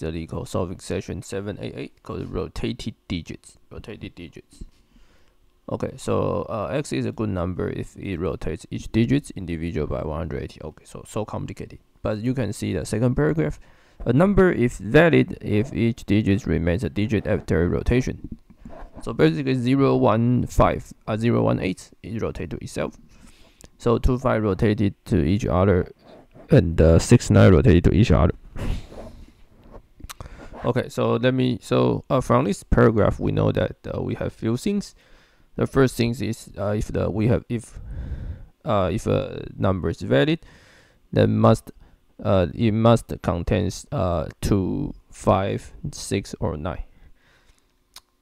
Leetcode solving session 788 called rotated digits. Rotated digits. Okay, so uh, x is a good number if it rotates each digit individual by 180. Okay, so so complicated. But you can see the second paragraph. A number is valid if each digit remains a digit after rotation. So basically 0, 1, 5, uh, 0, 1, 8 is rotate to itself. So 2, 5 rotated to each other and uh, 6, 9 rotated to each other. Okay, so let me, so uh, from this paragraph, we know that uh, we have few things. The first thing is uh, if the we have if uh, if a number is valid, then must uh, it must contains uh, two, five, six, or nine.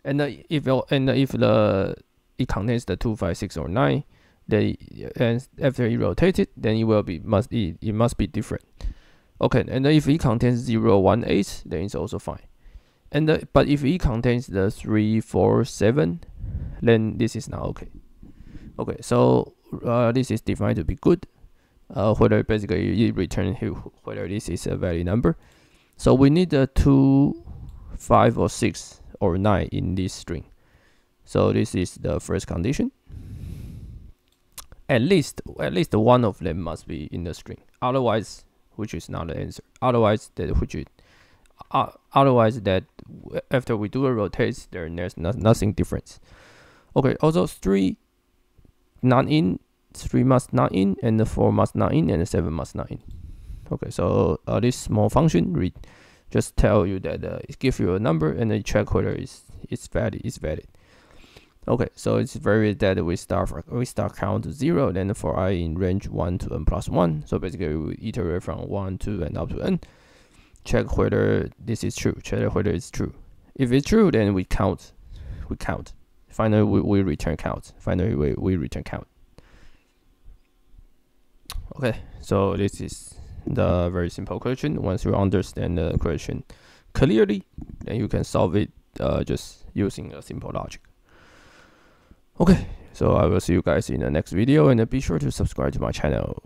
And uh, if and if the it contains the two, five, six, or nine, then and after you rotate it then it will be must it, it must be different. Okay, and if it contains 0, 1, 8, then it's also fine. And uh, but if it contains the 3, 4, 7, then this is not okay. Okay, so uh, this is defined to be good. Uh, whether basically it return here whether this is a valid number. So we need a 2, 5, or 6, or 9 in this string. So this is the first condition. At least at least one of them must be in the string. Otherwise which is not the answer. Otherwise, that which is, uh, otherwise that after we do a rotate, there there's no, nothing different. Okay. Also, three not in, three must not in, and the four must not in, and the seven must not in. Okay. So uh, this small function read just tell you that uh, it give you a number and then check whether it's it's valid. It's valid. Okay, so it's very that we start for, we start count to zero, then for i in range one to n plus one. So basically we iterate from one to and up to n. Check whether this is true. Check whether it's true. If it's true, then we count. We count. Finally, we, we return count. Finally, we, we return count. Okay, so this is the very simple question. Once you understand the question clearly, then you can solve it uh, just using a simple logic. Okay, so I will see you guys in the next video and be sure to subscribe to my channel.